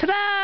Ta-da!